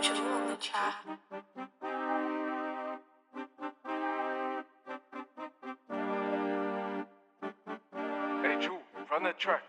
The. Hey, Ju, run that track.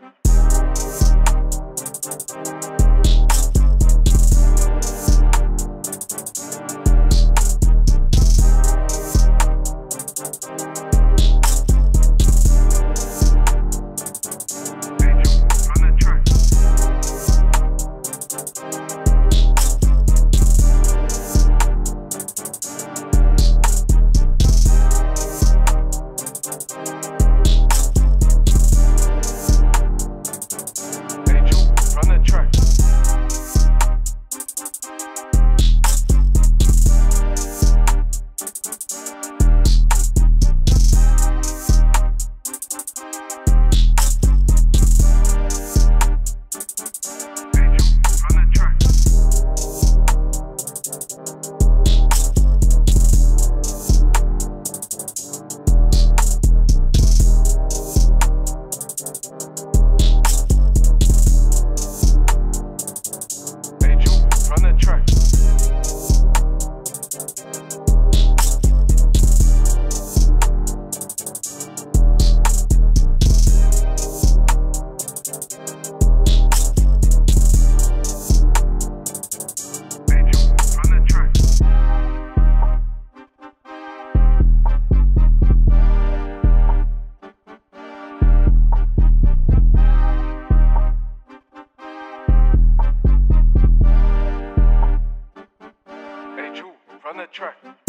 track.